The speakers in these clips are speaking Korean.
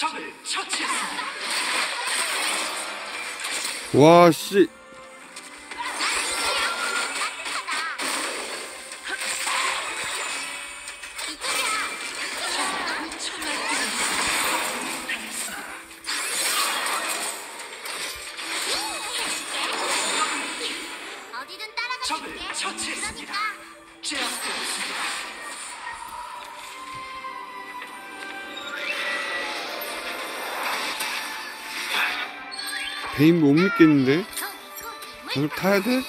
적을 처치했습니다. 와 씨. 개인 못 믿겠는데? 저걸 타야 돼?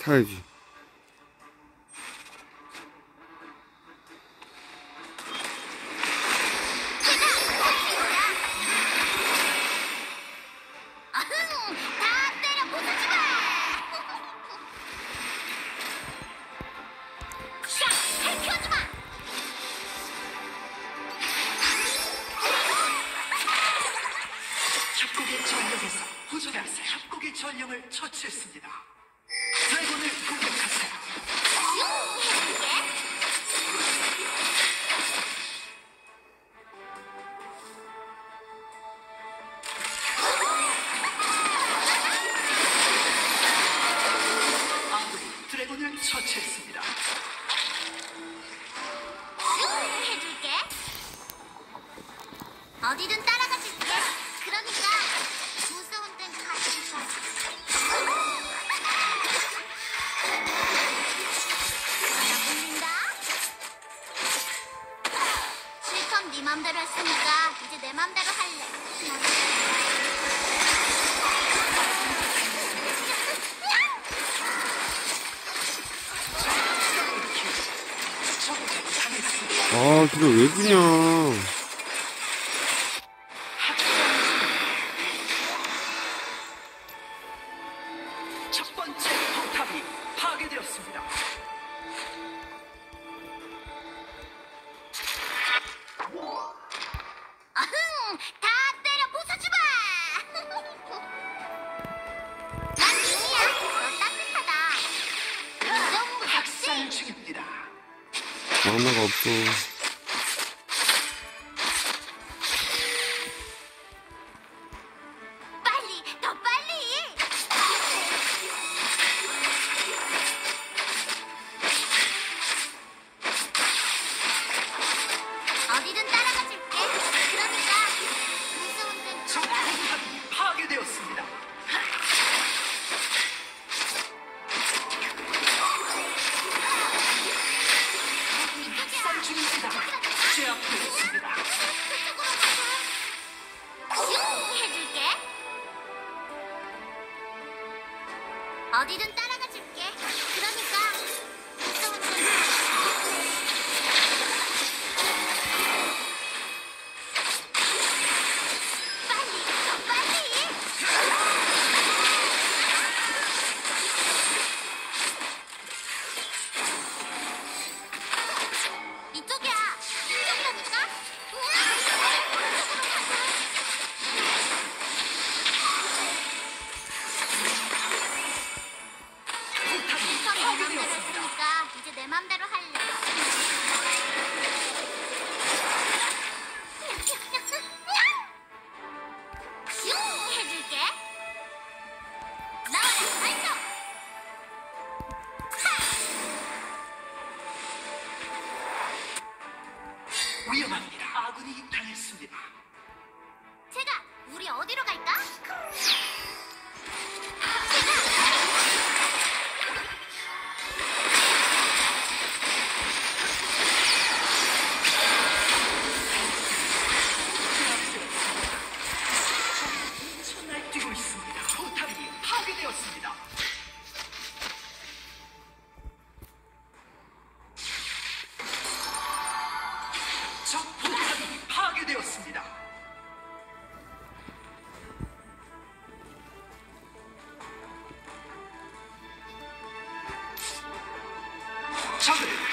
타야지.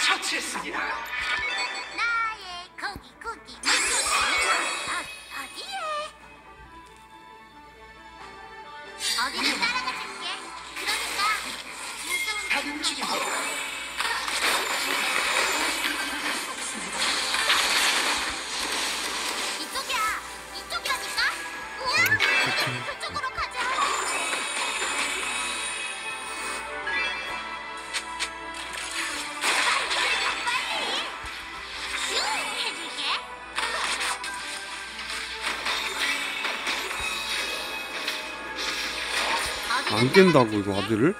처치했습니다. 깬다고 이거 아들을?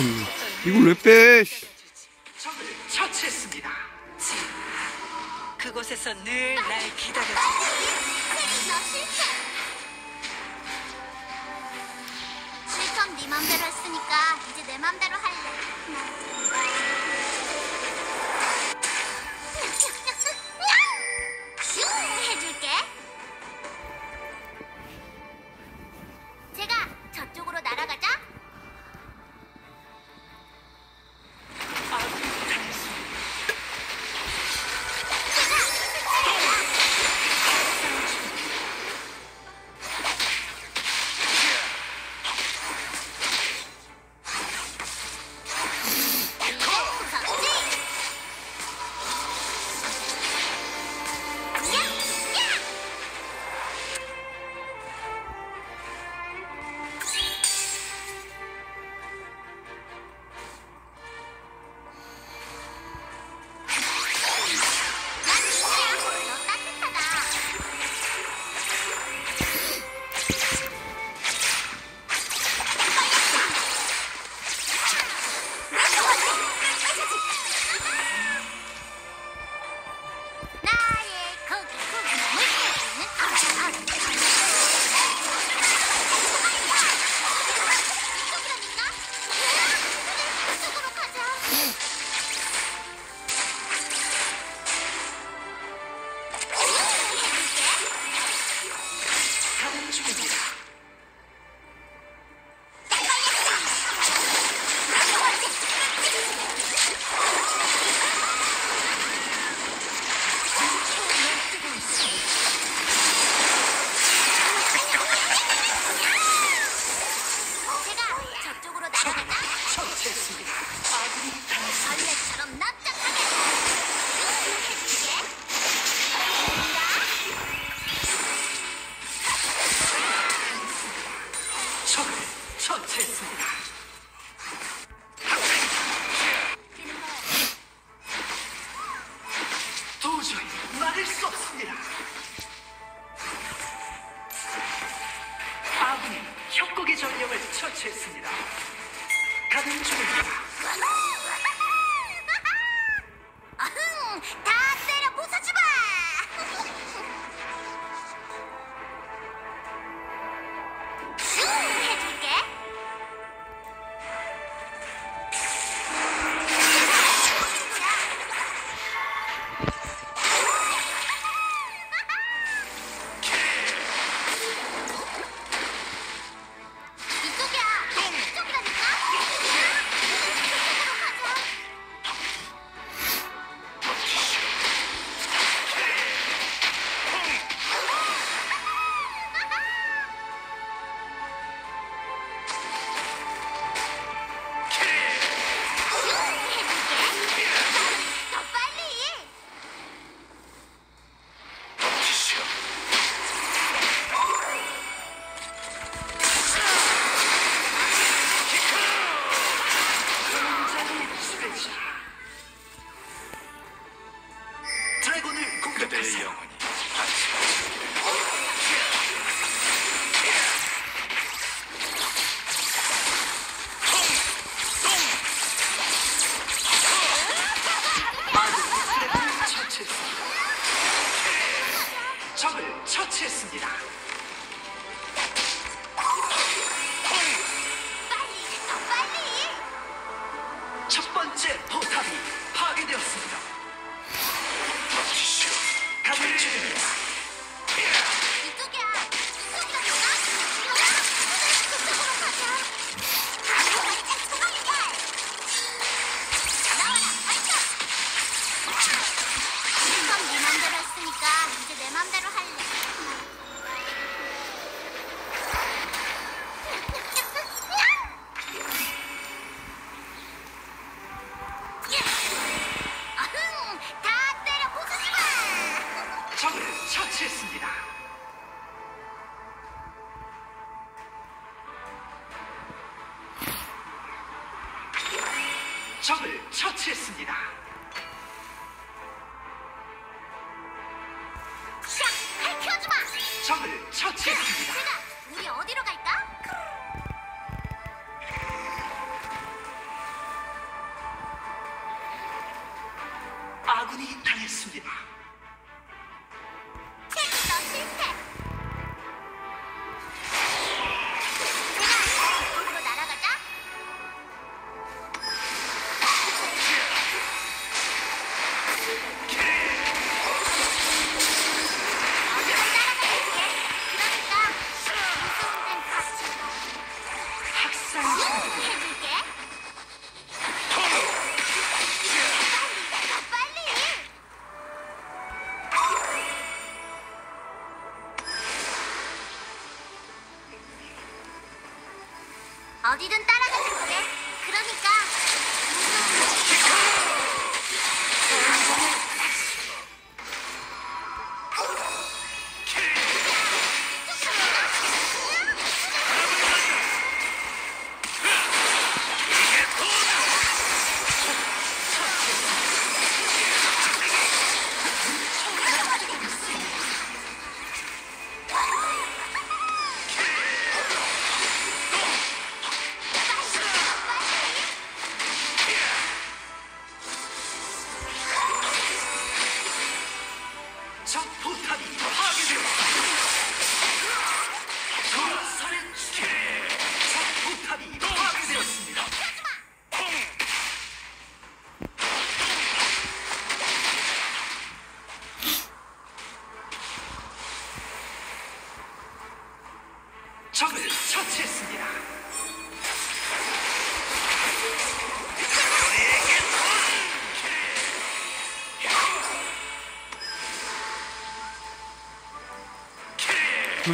미쳤네. 이걸 왜 빼? 적을 처치했습니다. 그곳에서 늘 날 기다려. 실컷 네 맘대로 했으니까 이제 내 맘대로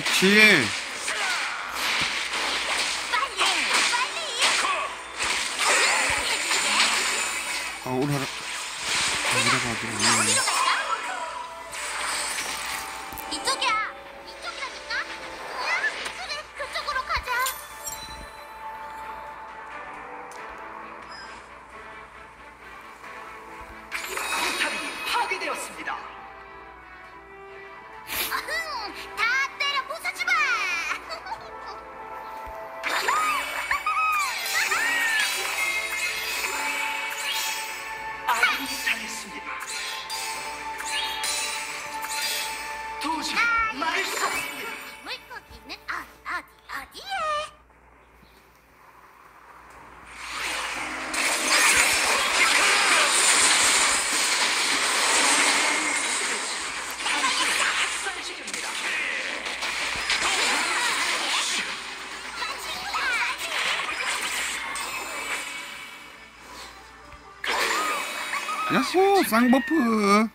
그렇지. 야호,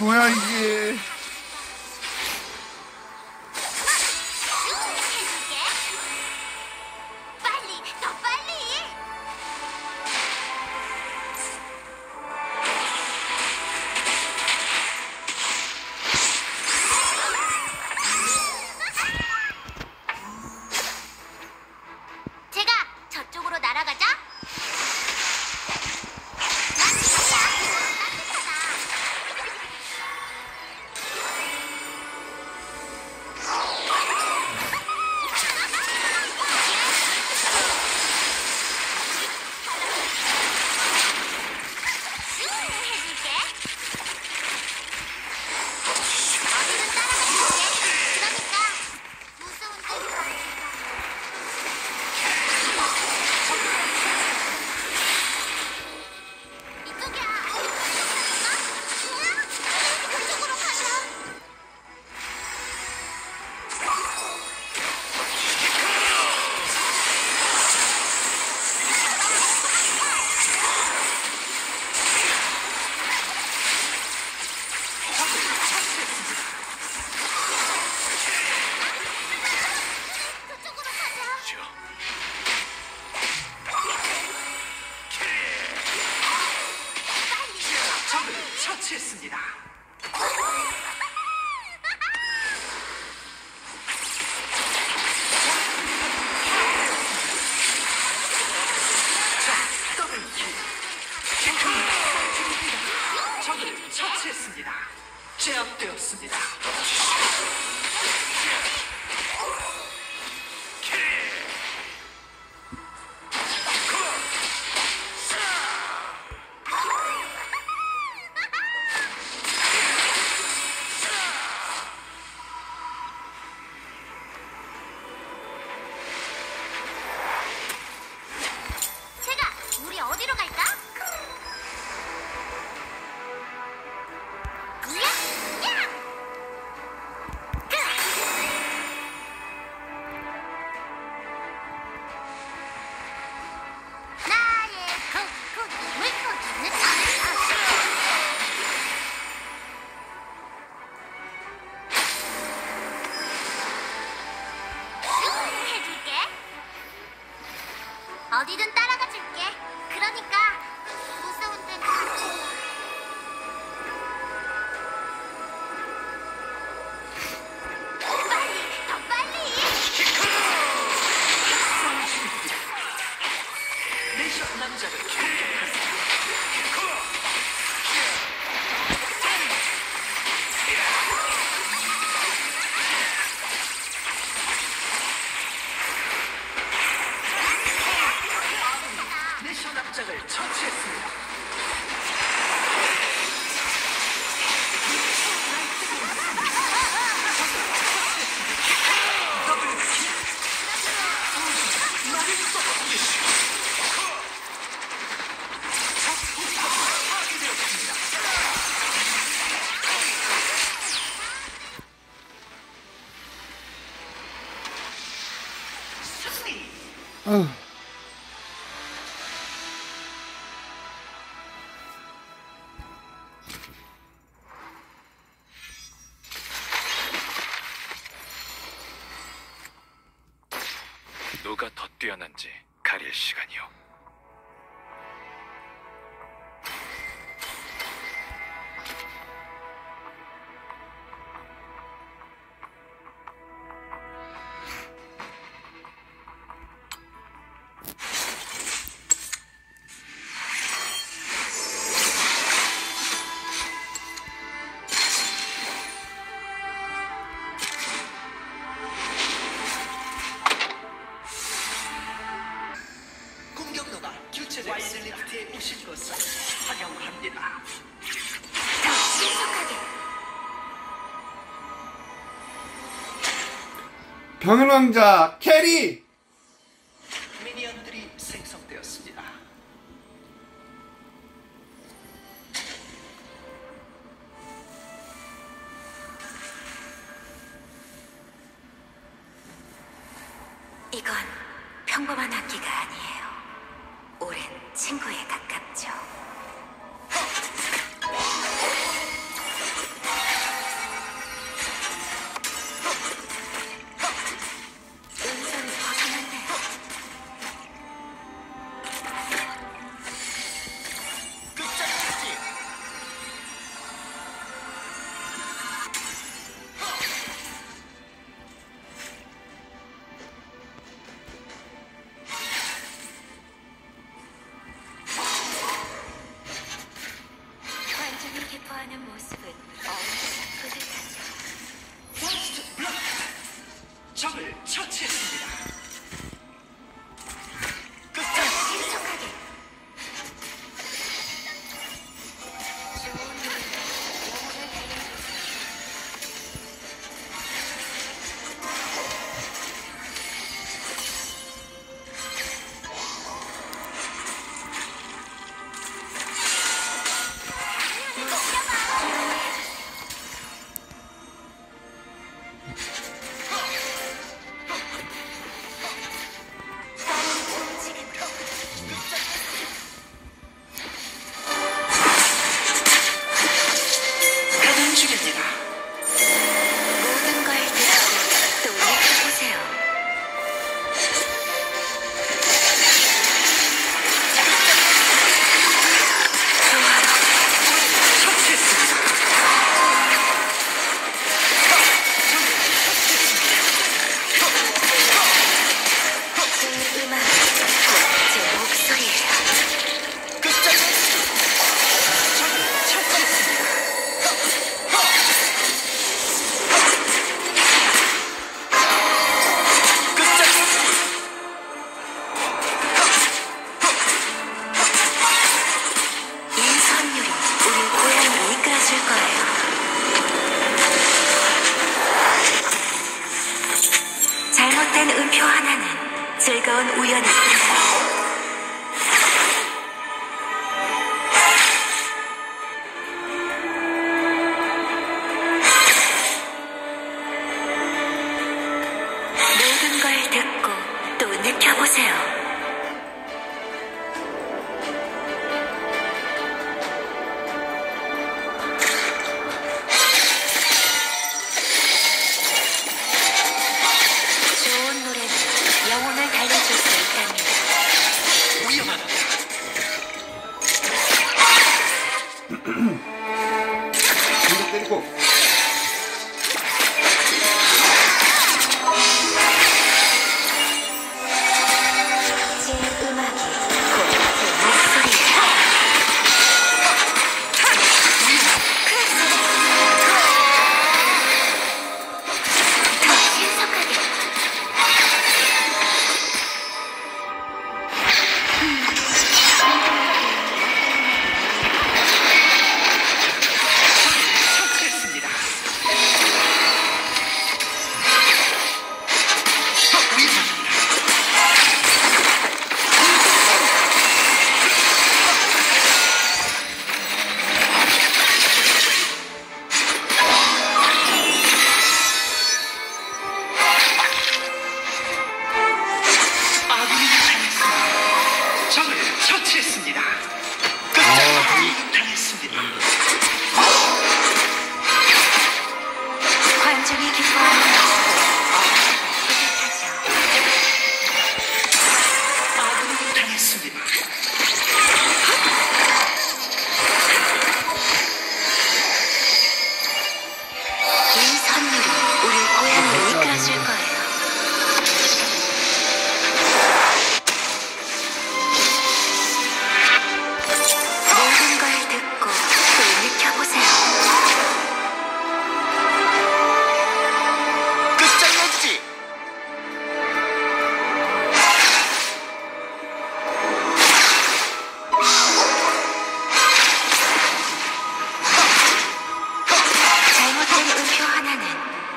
Well, 뛰어난지 가릴 시간이 변론자 캐리 미니언들이 생성되었습니다. 이건 평범한 악기가 아니에요. 오랜 친구의 가.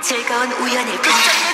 즐거운 우연일 뿐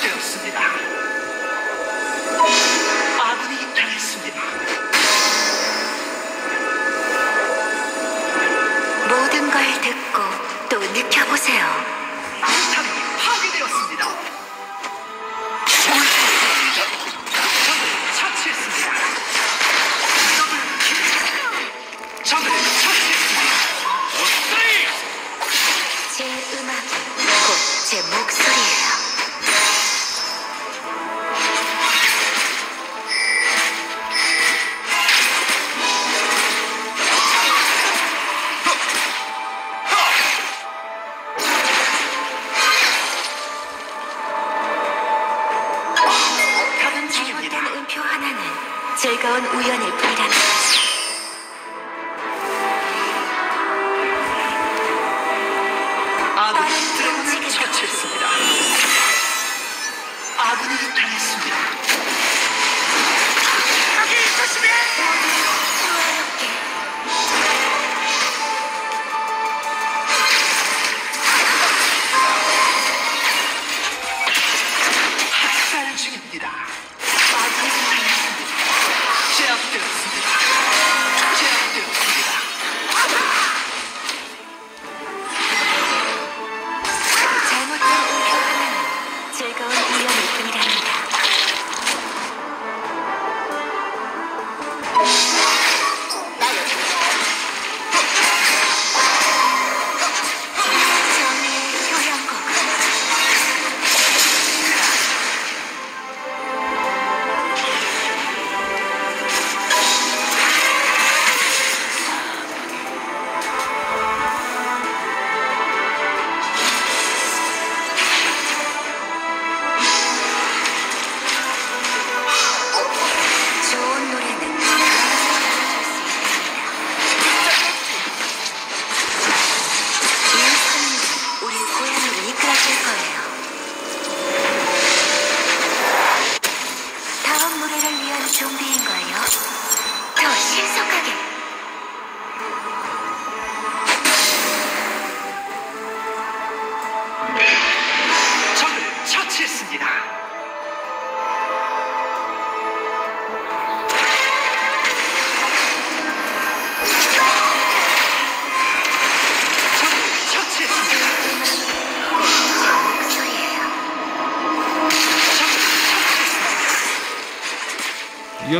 제압되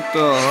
이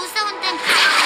무서운데.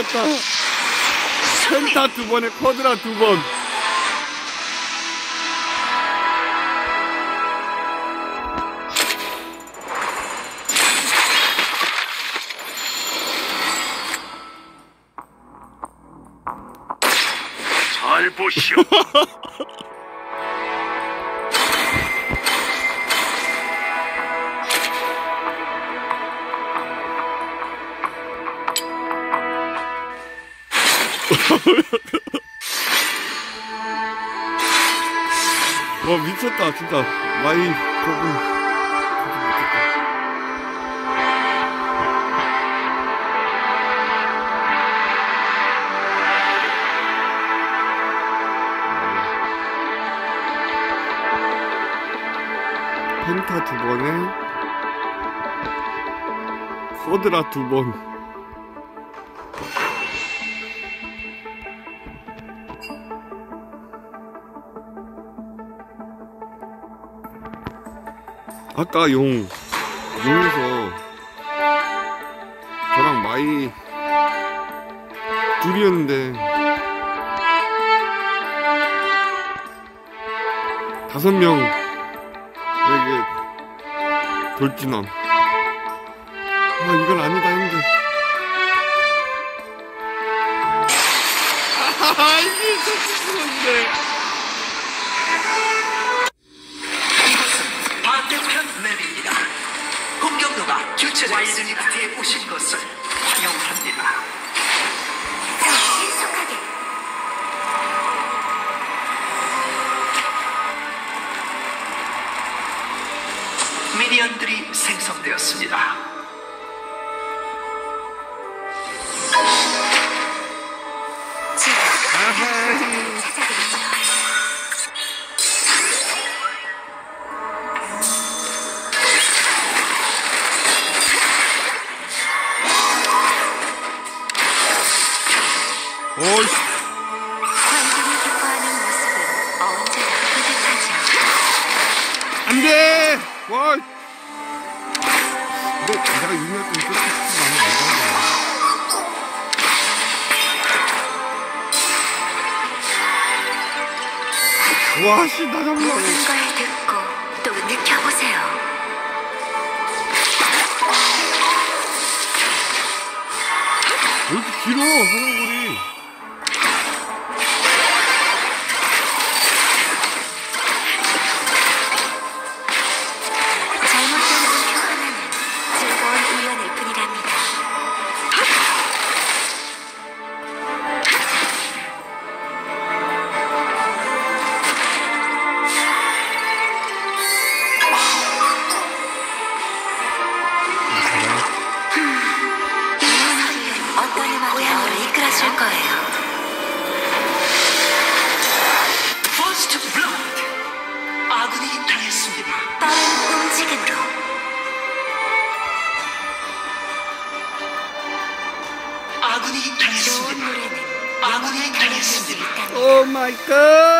좋겠다. 센타 두 번에 코드라 두 번. 잘 보시오. 못했다 진짜. 많이 조금 펜타 두 번에 소드라 두번. 아까 용. 용에서 저랑 마이 둘이었는데 다섯 명 되게 돌진함. Marcão!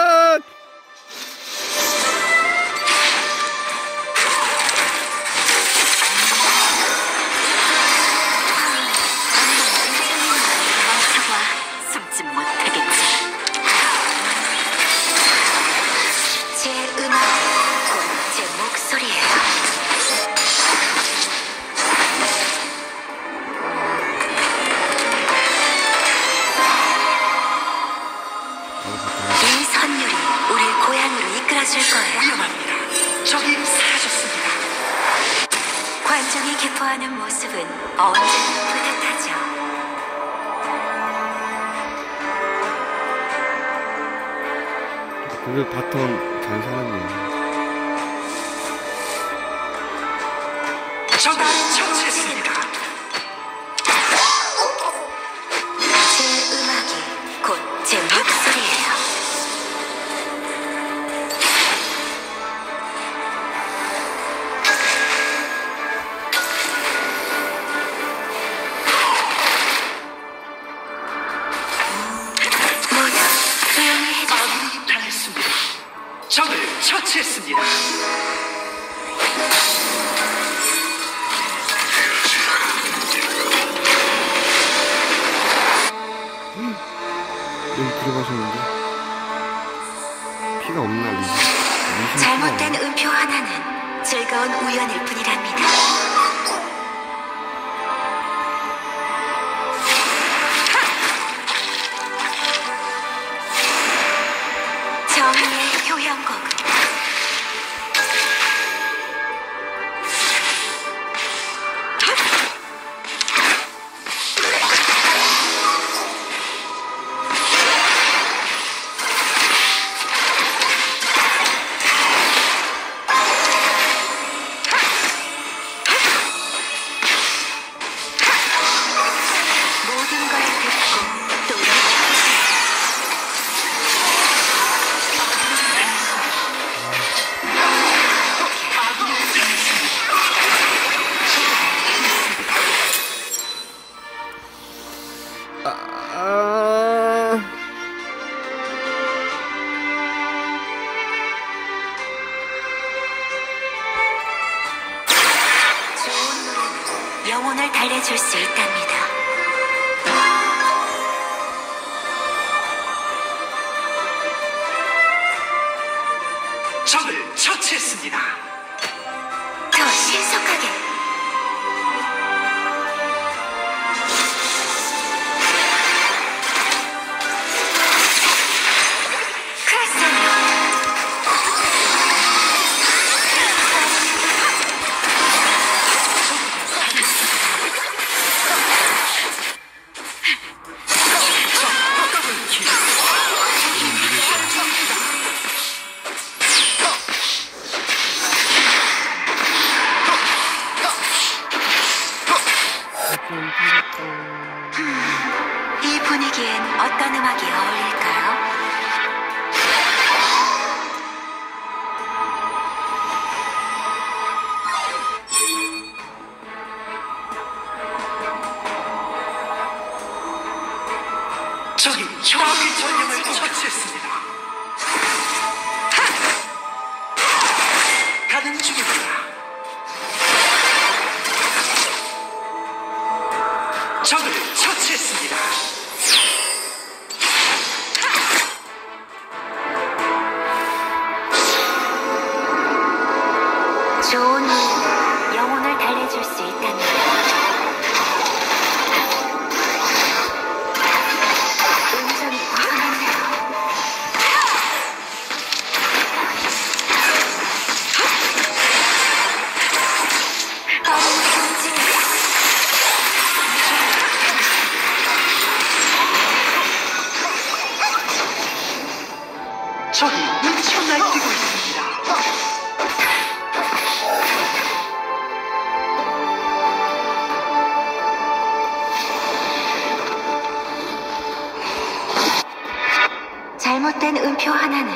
작은 음표 하나는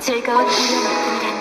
즐거운 우연일 뿐이라는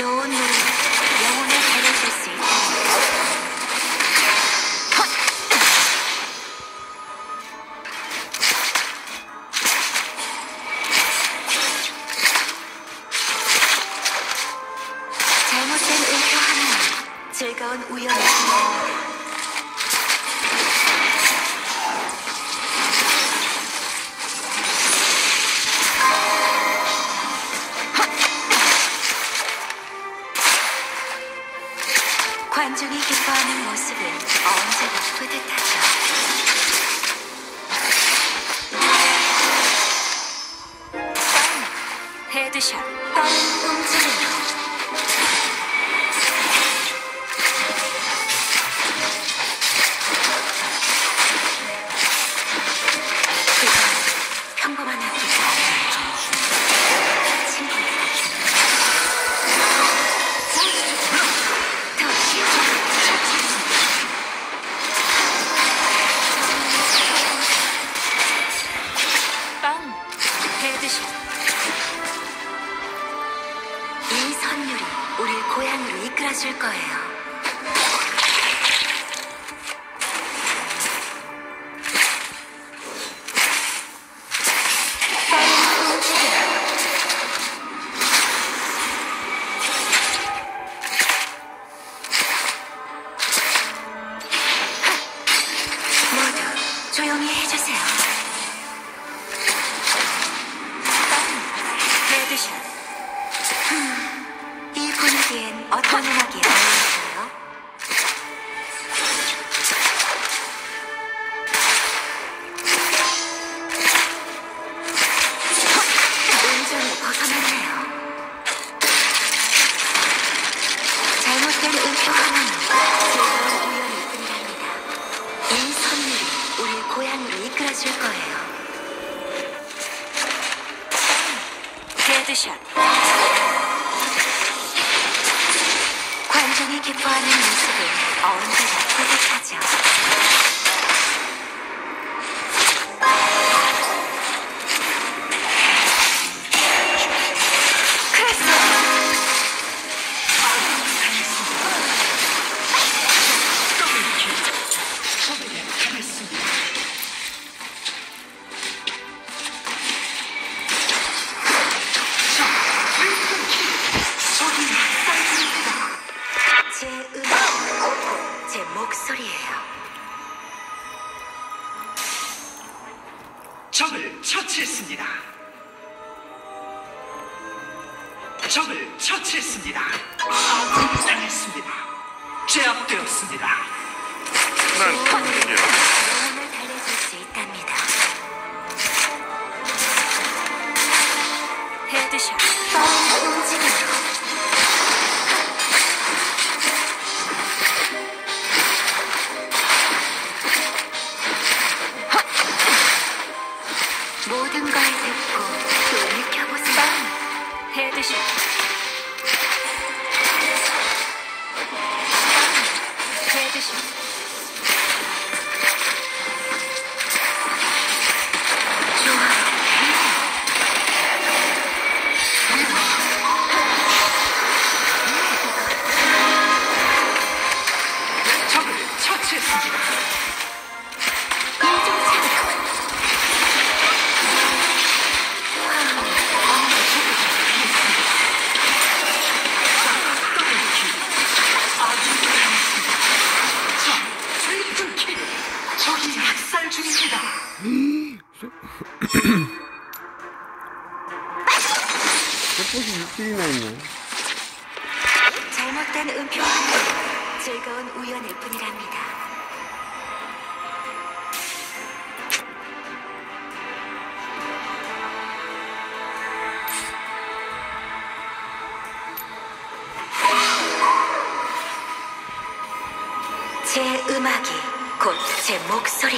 좋은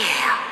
Yeah.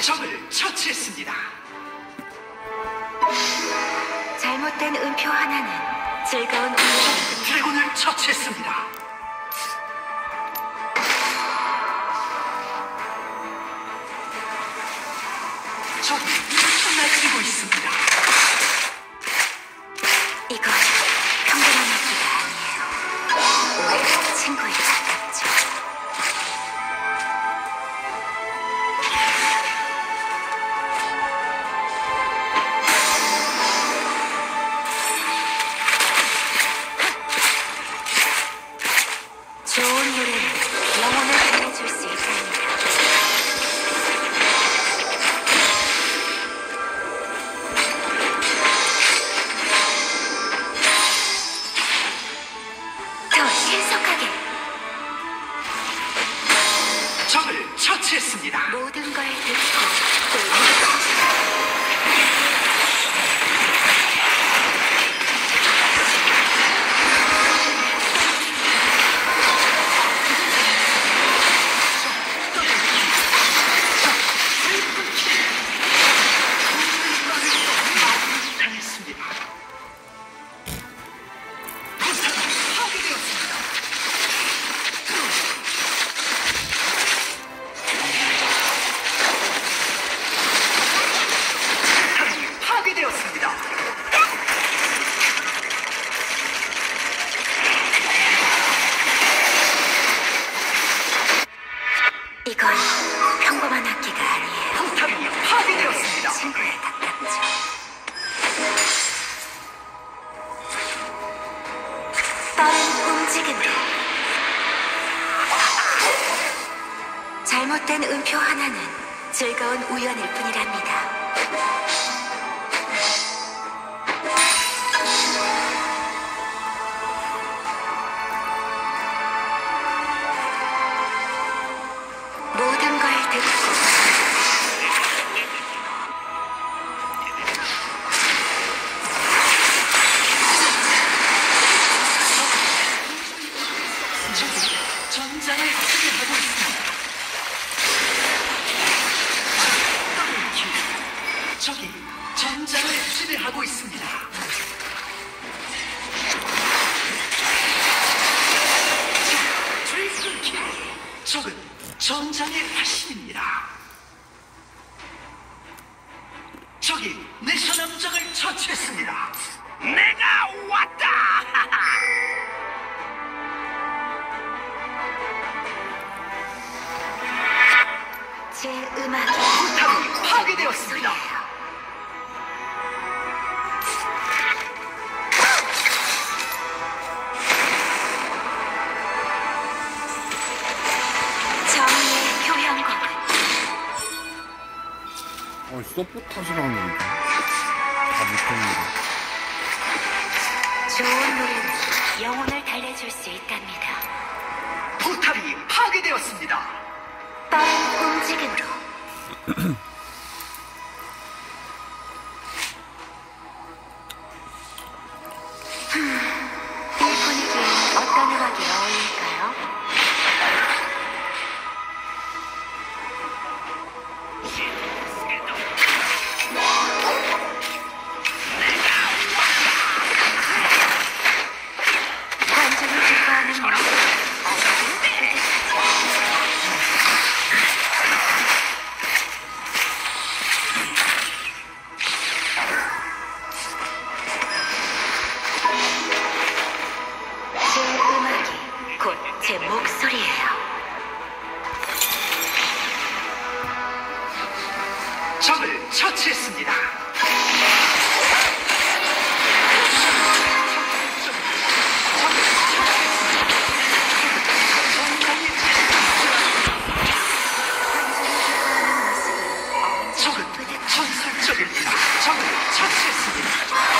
적을 처치했습니다. 잘못된 음표 하나는 즐거운 드래곤을 처치했습니다. 적은 되게 전설적인 적을 처치했습니다.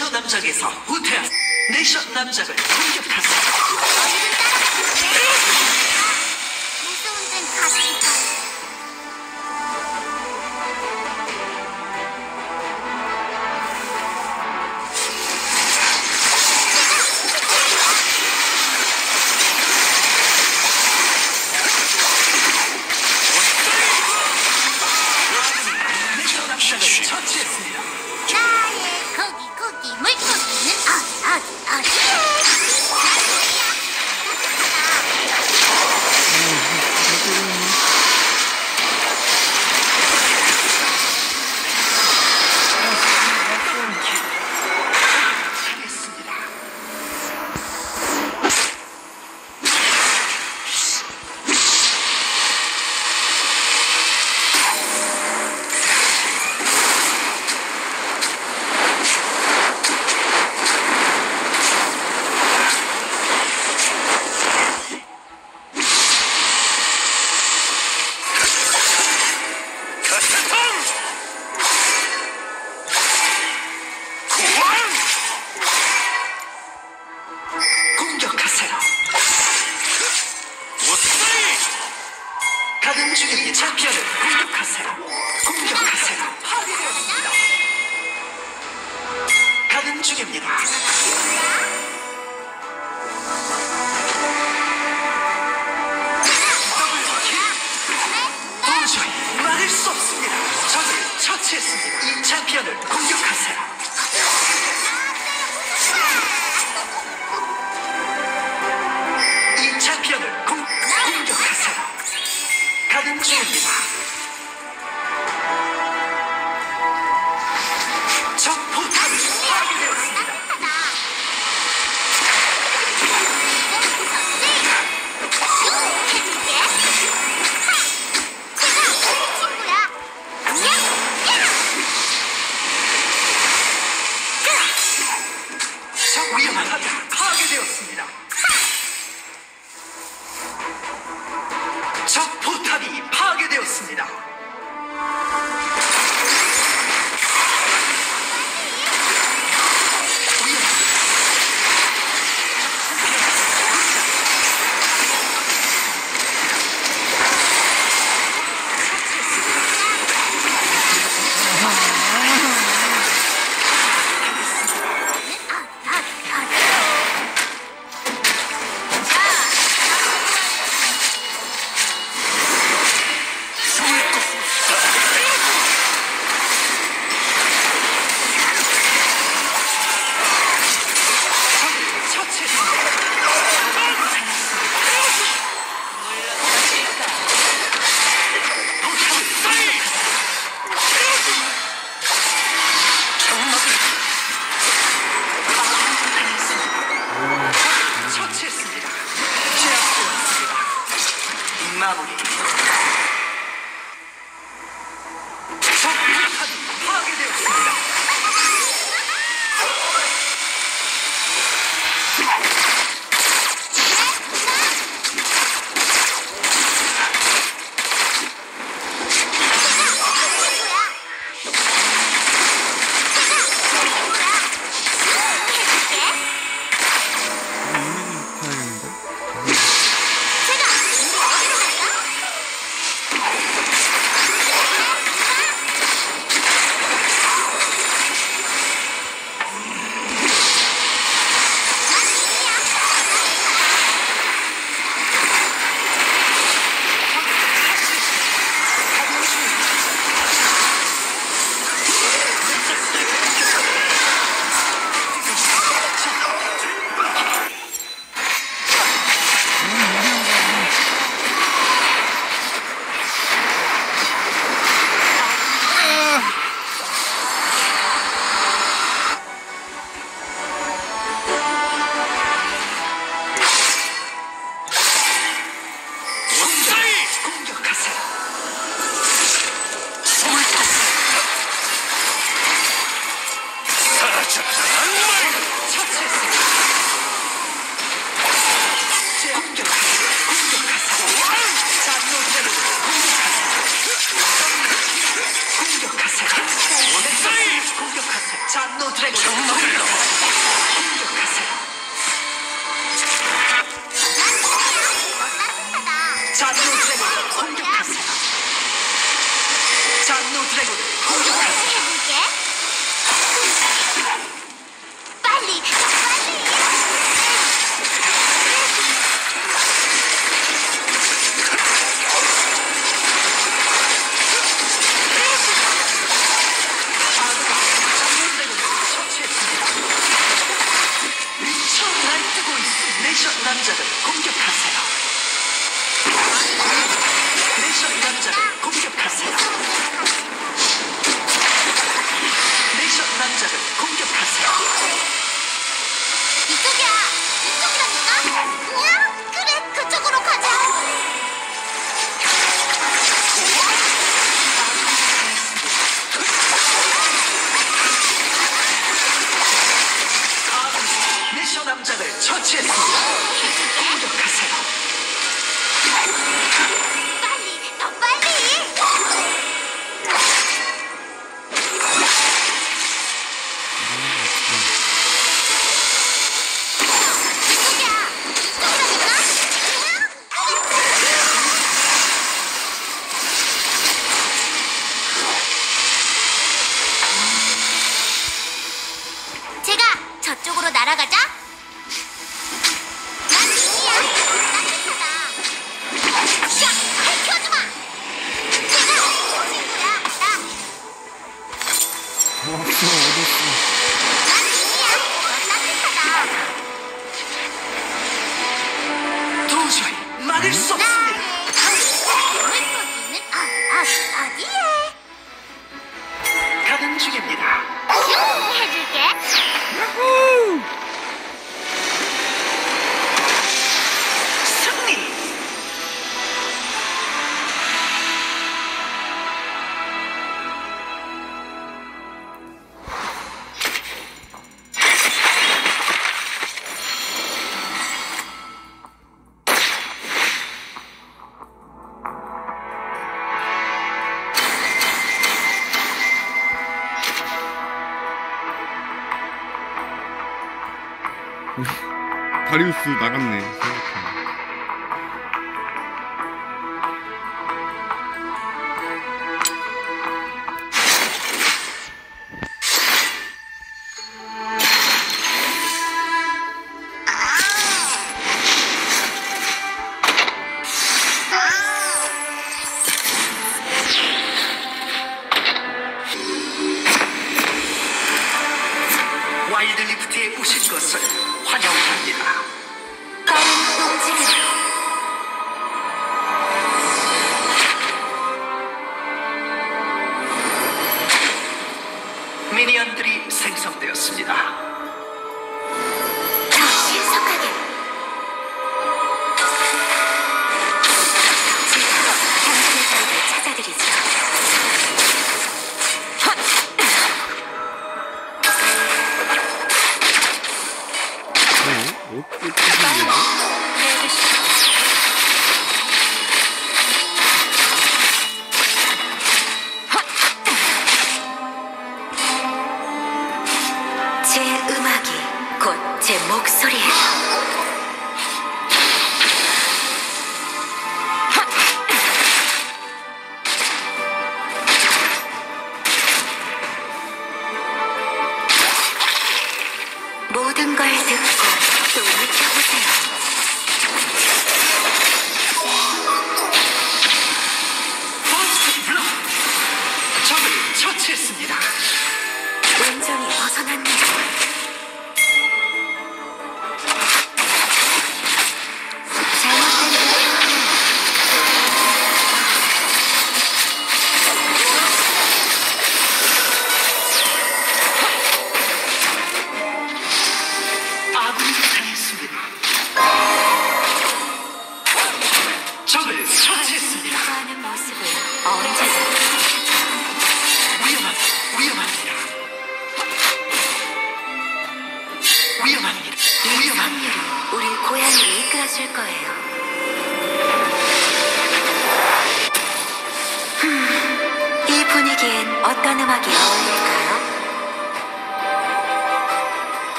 네이션 남작에서 후퇴한 내셔 남작을 공격하세요.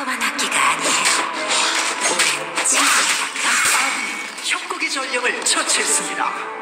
평범한 악기가 아니에요. 오랜 전쟁과 전국의 전령을 처치했습니다.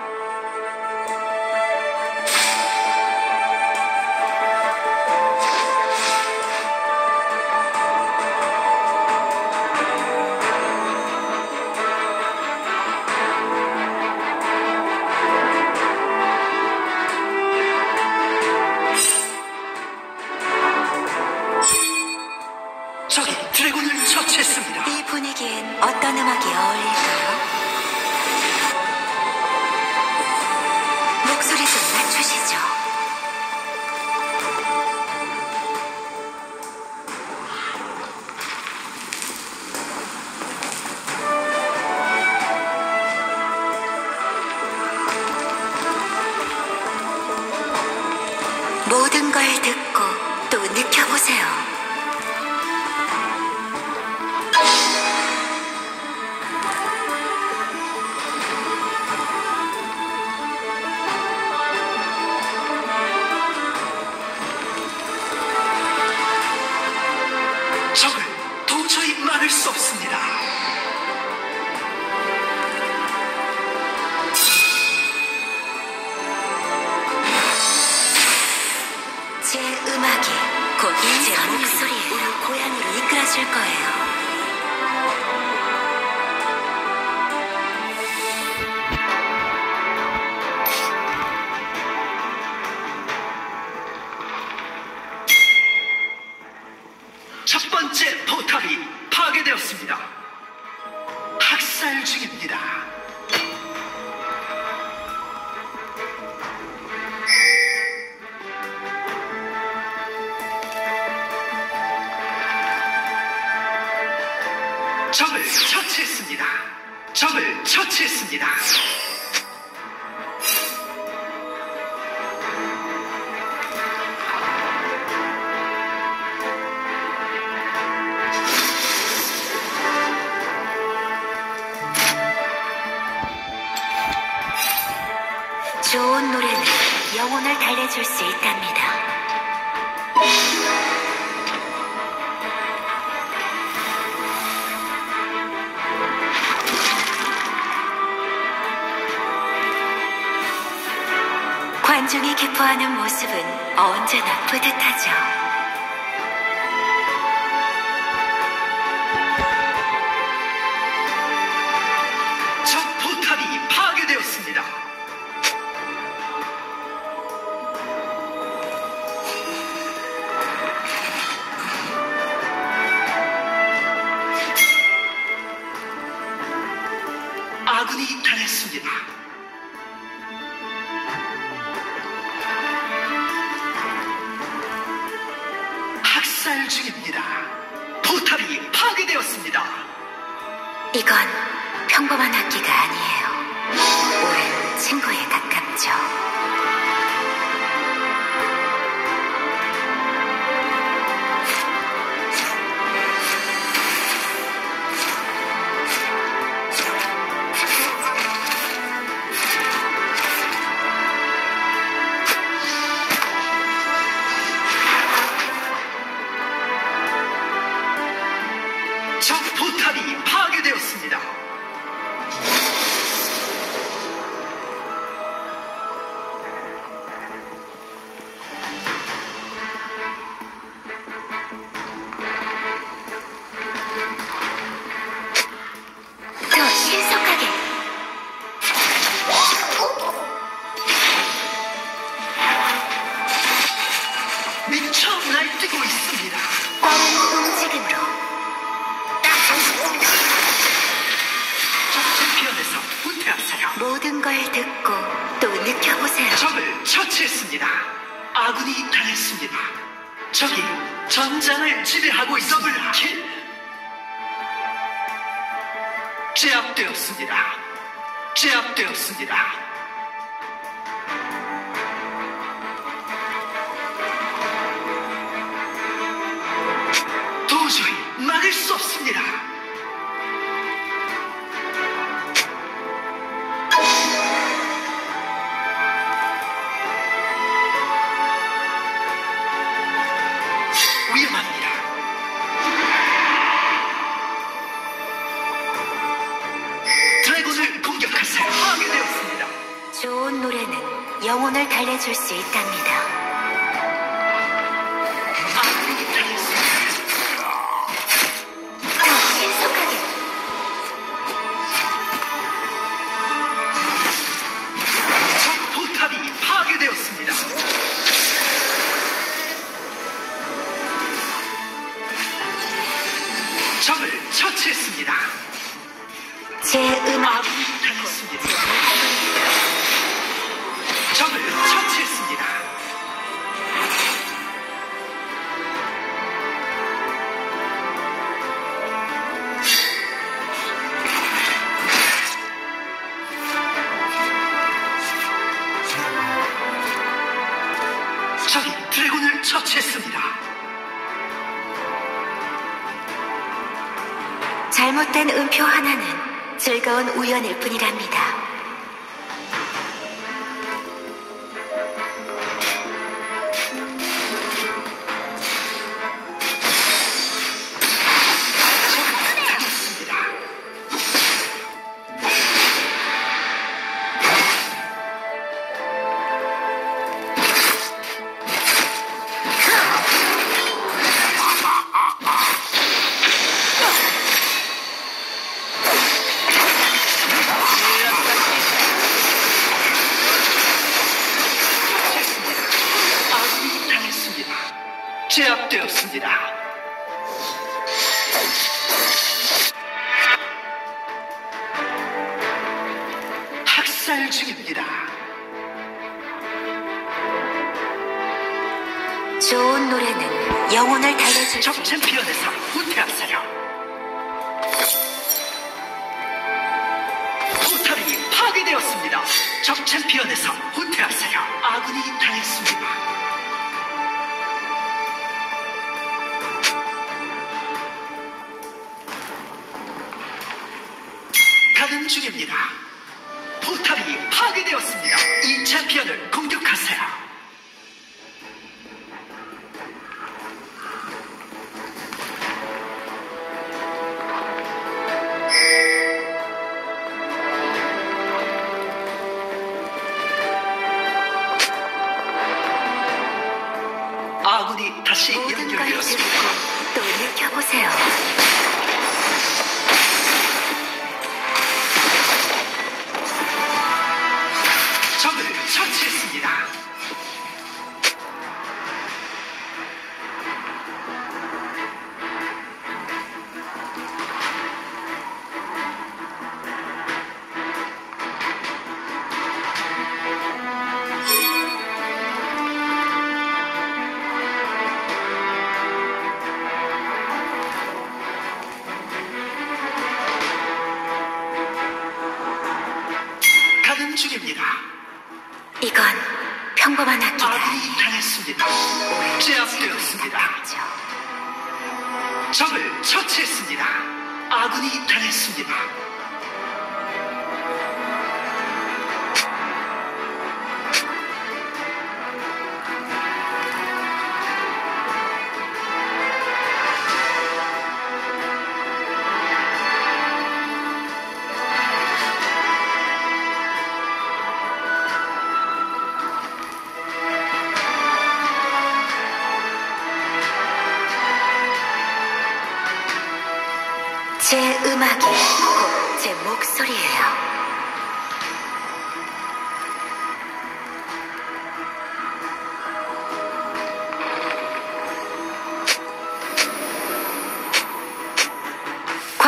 수. 아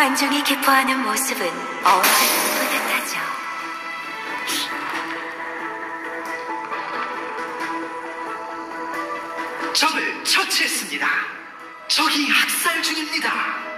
관중이 기뻐하는 모습은 어울리는 뿌듯하죠. 적을 처치했습니다. 적이 학살 중입니다.